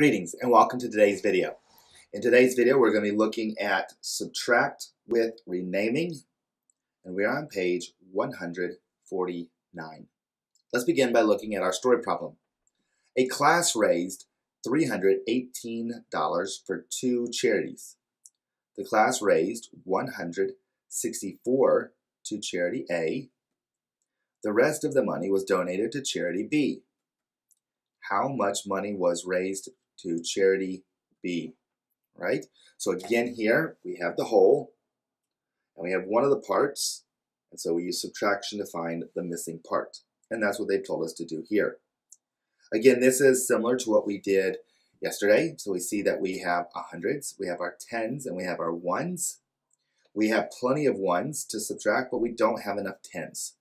Greetings and welcome to today's video. In today's video, we're going to be looking at subtract with renaming, and we're on page 149. Let's begin by looking at our story problem. A class raised $318 for two charities. The class raised 164 to charity A. The rest of the money was donated to charity B. How much money was raised to charity B, right? So again here, we have the whole, and we have one of the parts, and so we use subtraction to find the missing part. And that's what they've told us to do here. Again, this is similar to what we did yesterday. So we see that we have a hundreds, we have our tens, and we have our ones. We have plenty of ones to subtract, but we don't have enough tens.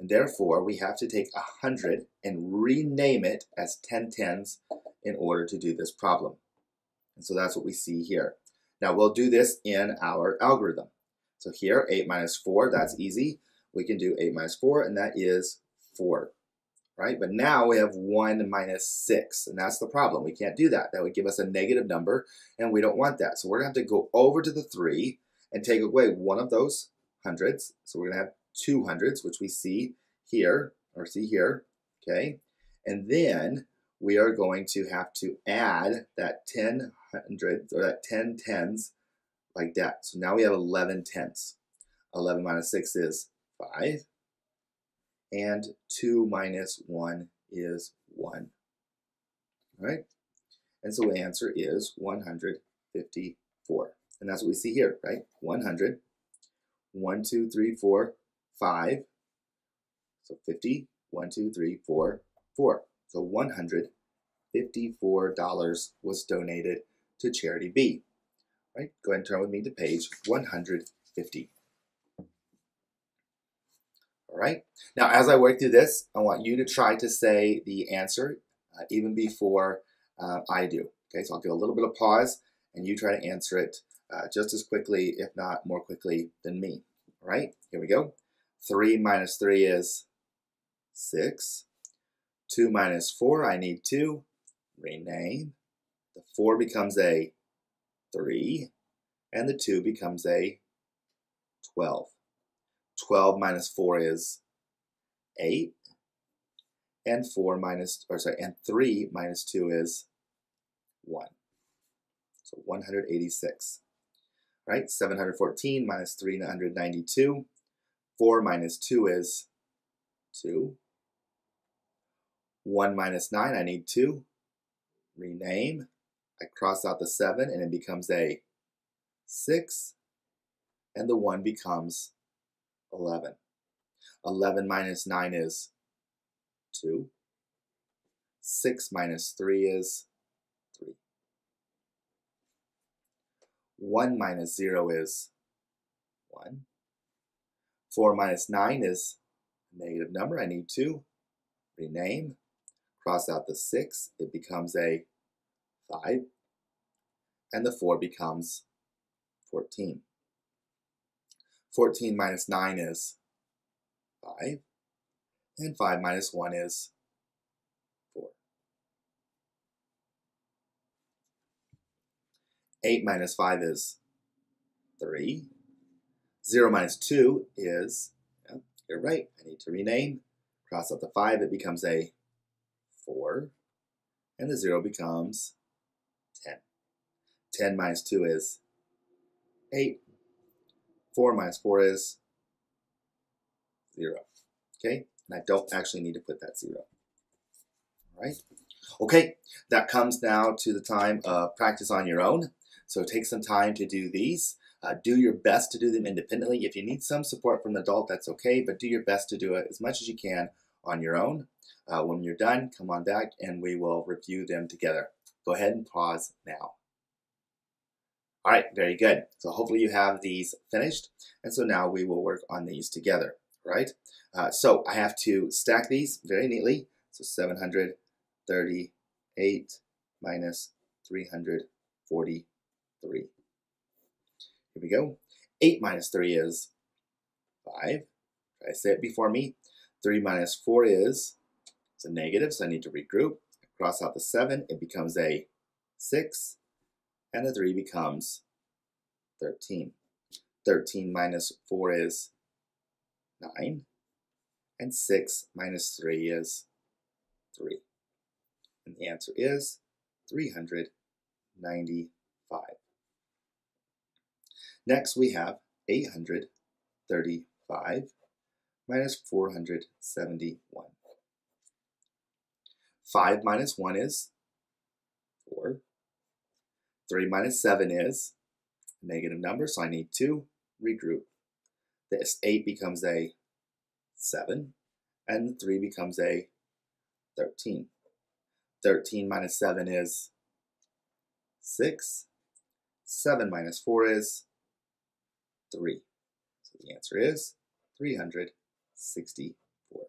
And therefore, we have to take a 100 and rename it as 10 tens in order to do this problem. And so that's what we see here. Now we'll do this in our algorithm. So here, 8 minus 4, that's easy. We can do 8 minus 4, and that is 4. Right? But now we have 1 minus 6, and that's the problem. We can't do that. That would give us a negative number, and we don't want that. So we're going to have to go over to the 3 and take away one of those hundreds. So we're going to have two hundreds, which we see here, or see here, okay? And then we are going to have to add that 10 hundreds or that 10 tens like that. So now we have 11 tenths. 11 minus 6 is 5. And 2 minus 1 is 1. All right? And so the answer is 154. And that's what we see here, right? 100. 1, 2, 3, 4, 5. So 50. 1, 2, 3, 4, 4. So $154 was donated to Charity B. Right? Go ahead and turn with me to page 150. All right. Now, as I work through this, I want you to try to say the answer uh, even before uh, I do. Okay, so I'll give a little bit of pause and you try to answer it uh, just as quickly, if not more quickly than me. All right, here we go. 3 minus 3 is 6. 2 minus 4, I need 2. Rename. The 4 becomes a 3, and the 2 becomes a 12. 12 minus 4 is 8, and 4 minus, or sorry, and 3 minus 2 is 1. So 186. Right? 714 minus 392. 4 minus 2 is 2. 1 minus 9, I need 2. Rename. I cross out the 7 and it becomes a 6. And the 1 becomes 11. 11 minus 9 is 2. 6 minus 3 is 3. 1 minus 0 is 1. 4 minus 9 is a negative number. I need to Rename cross out the 6, it becomes a 5, and the 4 becomes 14. 14 minus 9 is 5, and 5 minus 1 is 4. 8 minus 5 is 3. 0 minus 2 is, yeah, you're right, I need to rename. Cross out the 5, it becomes a 4, and the 0 becomes 10. 10 minus 2 is 8. 4 minus 4 is 0. Okay? And I don't actually need to put that 0. All right? Okay, that comes now to the time of practice on your own. So take some time to do these. Uh, do your best to do them independently. If you need some support from an adult, that's okay, but do your best to do it as much as you can on your own. Uh, when you're done, come on back and we will review them together. Go ahead and pause now. All right, very good. So hopefully you have these finished. And so now we will work on these together, right? Uh, so I have to stack these very neatly. So 738 minus 343. Here we go. 8 minus 3 is 5. Try to say it before me. 3 minus 4 is, it's a negative, so I need to regroup. cross out the 7, it becomes a 6, and the 3 becomes 13. 13 minus 4 is 9, and 6 minus 3 is 3. And the answer is 395. Next, we have 835 minus 471. 5 minus 1 is 4. 3 minus 7 is a negative number, so I need to regroup. This 8 becomes a 7, and 3 becomes a 13. 13 minus 7 is 6. 7 minus 4 is 3. So the answer is 364.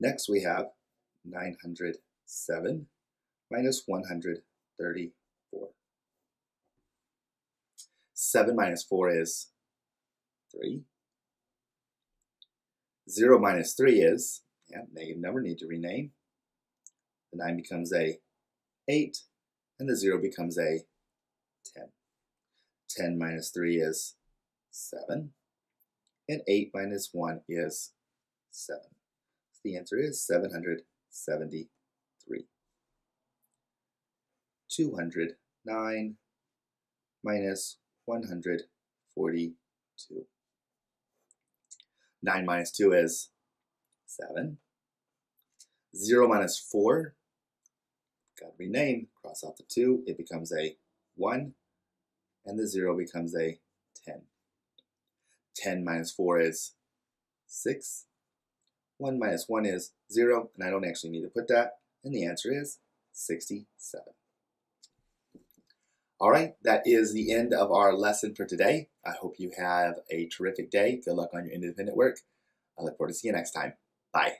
Next we have 907 minus 134. 7 minus 4 is 3. 0 minus 3 is, yeah, negative number, need to rename. The 9 becomes a 8, and the 0 becomes a 10. 10 minus 3 is 7, and 8 minus 1 is 7. So the answer is 773. 209 minus 142. 9 minus 2 is 7. 0 minus 4, got to rename, cross out the 2, it becomes a 1, and the 0 becomes a 10. 10 minus 4 is 6. 1 minus 1 is 0, and I don't actually need to put that, and the answer is 67. All right, that is the end of our lesson for today. I hope you have a terrific day. Good luck on your independent work. I look forward to seeing you next time. Bye.